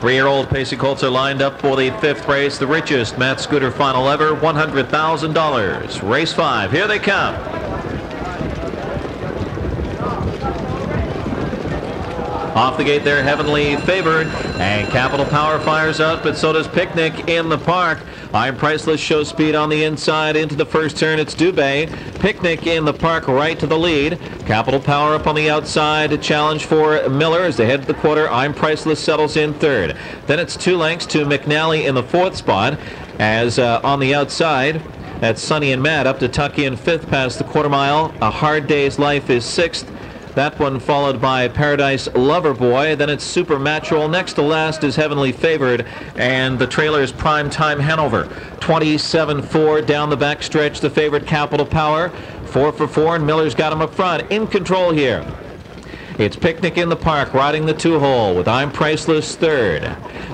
Three-year-old Pacey Colts are lined up for the fifth race, the richest Matt Scooter final ever, $100,000. Race five, here they come. Off the gate there, Heavenly favored, and Capital Power fires up, but so does Picnic in the park. I'm Priceless shows speed on the inside into the first turn. It's Dubé. Picnic in the park right to the lead. Capital Power up on the outside. A challenge for Miller as they head to the quarter. I'm Priceless settles in third. Then it's two lengths to McNally in the fourth spot as uh, on the outside. That's Sonny and Matt up to tuck in fifth past the quarter mile. A Hard Day's Life is sixth. That one followed by Paradise Lover Boy. Then it's Supernatural. Next to last is Heavenly Favored. And the trailer's Prime Time Hanover. 27-4 down the back stretch. The favorite Capital Power. 4 for 4 and Miller's got him up front. In control here. It's Picnic in the Park riding the two-hole with I'm Priceless third.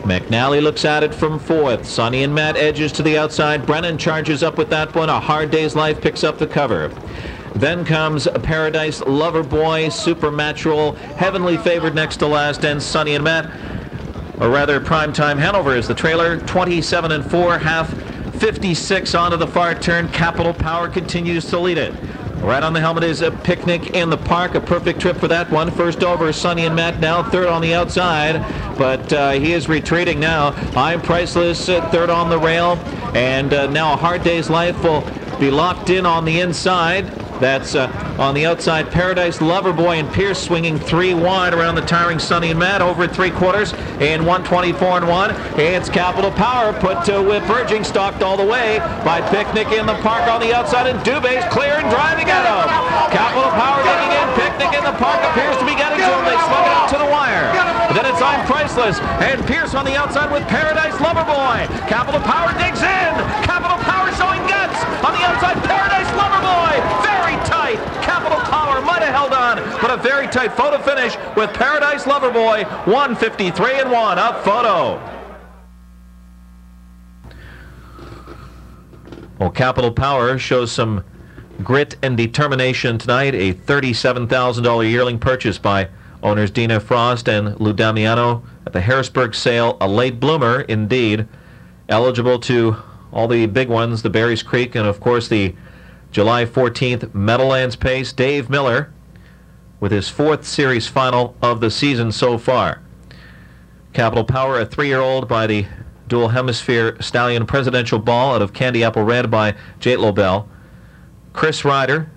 McNally looks at it from fourth. Sonny and Matt edges to the outside. Brennan charges up with that one. A Hard Day's Life picks up the cover. Then comes Paradise Lover Boy, Supernatural, Heavenly Favored next to last, and Sonny and Matt. Or rather, Primetime Hanover is the trailer. 27 and 4, half 56 onto the far turn. Capital Power continues to lead it. Right on the helmet is a picnic in the park. A perfect trip for that one. First over, Sonny and Matt now. Third on the outside, but uh, he is retreating now. I'm Priceless, uh, third on the rail. And uh, now a Hard Day's Life will be locked in on the inside. That's uh, on the outside. Paradise Loverboy and Pierce swinging three wide around the tiring Sonny and Matt over at three quarters and 124 and one. It's Capital Power put to Whip Urging, stalked all the way by Picnic in the park on the outside, and Dubé's clear and driving at him. Capital Power digging in. Picnic in the park appears to be getting to him. They slug it out to the wire. Then it's I'm Priceless and Pierce on the outside with Paradise Loverboy. Capital Power digs in. Capital Power showing guts on the outside. Paradise Loverboy. Very tight. Capital Power might have held on, but a very tight photo finish with Paradise Loverboy. 153 and 1 up photo. Well, Capital Power shows some grit and determination tonight. A $37,000 yearling purchase by owners Dina Frost and Lou Damiano at the Harrisburg sale. A late bloomer, indeed. Eligible to all the big ones, the Berry's Creek, and of course the July 14th Meadowlands Pace. Dave Miller with his fourth series final of the season so far. Capital Power, a three-year-old by the Dual Hemisphere Stallion Presidential Ball out of Candy Apple Red by Jate Lobell. Chris Ryder,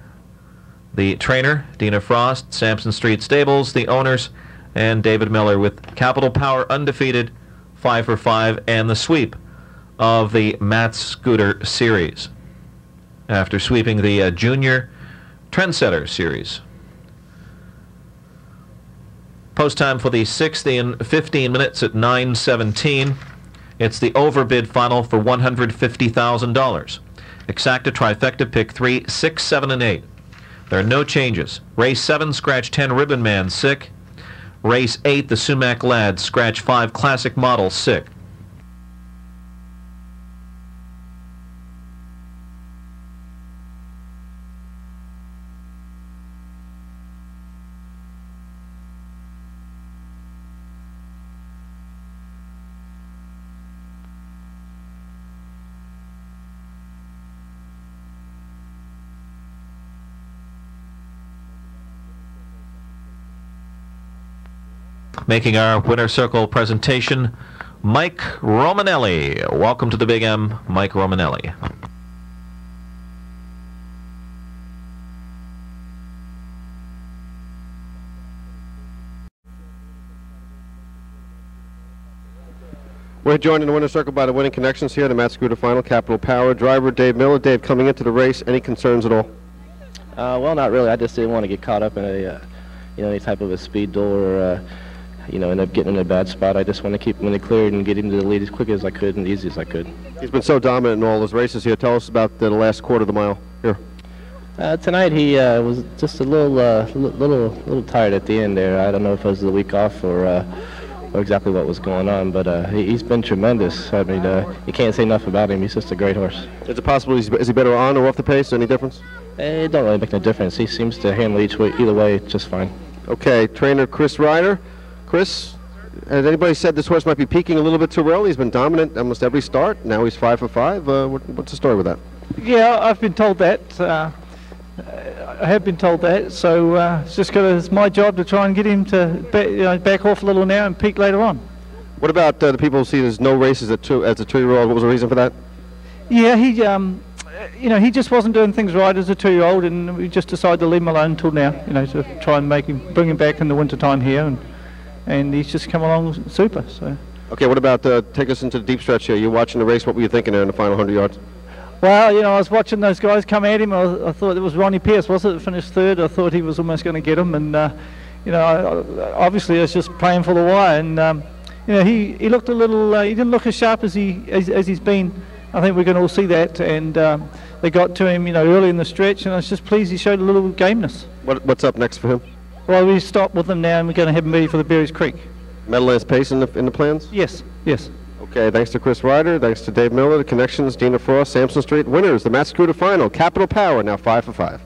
the trainer, Dina Frost, Sampson Street Stables, the owners, and David Miller with Capital Power undefeated, 5 for 5, and the sweep of the Matt Scooter Series after sweeping the uh, Junior Trendsetter Series. Post time for the sixth in 15 minutes at 9:17. It's the overbid final for $150,000. Exacta trifecta pick three, six, seven, and eight. There are no changes. Race seven, scratch 10, Ribbon Man, sick. Race eight, the Su Mac Lad, scratch five, Classic Model, sick. Making our winner circle presentation, Mike Romanelli. Welcome to the Big M, Mike Romanelli. We're joined in the winner's circle by the winning connections here, the Matt Scooter Final, Capital Power. Driver Dave Miller. Dave, coming into the race, any concerns at all? Uh, well, not really. I just didn't want to get caught up in a, uh, you know, any type of a speed duel or, uh, you know, end up getting in a bad spot. I just want to keep him in the clear and get him to the lead as quick as I could and easy as I could. He's been so dominant in all his races here. Tell us about the last quarter of the mile here. Uh, tonight he uh, was just a little, uh, little, little tired at the end there. I don't know if it was the week off or, uh, or exactly what was going on, but uh, he, has been tremendous. I mean, uh, you can't say enough about him. He's just a great horse. Is it possible he's, is he better on or off the pace? Any difference? It don't really make no difference. He seems to handle each way, either way just fine. Okay, trainer Chris Ryder. Chris, Has anybody said this horse might be peaking a little bit too early? He's been dominant almost every start. Now he's five for five. Uh, what, what's the story with that? Yeah, I've been told that. Uh, I have been told that. So uh, it's just got it's my job to try and get him to ba- you know, back off a little now and peak later on. What about uh, the people who see there's no races at two, as a two-year-old? What was the reason for that? Yeah, he um, you know he just wasn't doing things right as a two-year-old, and we just decided to leave him alone until now. You know, to try and make him bring him back in the winter time here, and and he's just come along super. So. Okay, what about uh, take us into the deep stretch here? You're watching the race. What were you thinking there in the final 100 yards? Well, you know, I was watching those guys come at him. I, I thought it was Ronnie Pierce, was it? that Finished third. I thought he was almost going to get him, and uh, you know, I, obviously I was just playing for the wire. And um, you know, he, he looked a little. Uh, he didn't look as sharp as he as, as he's been. I think we can all see that. And um, they got to him, you know, early in the stretch, and I was just pleased he showed a little gameness. What, what's up next for him? Well, we stop with them now, and we're going to have him ready for the Berry's Creek. Meadowlands Pace in the, in the plans? Yes, yes. Okay, thanks to Chris Ryder, thanks to Dave Miller, the connections, Dina Frost, Sampson Street. Winners, the Matt Scooter Final, Capital Power, now five for five.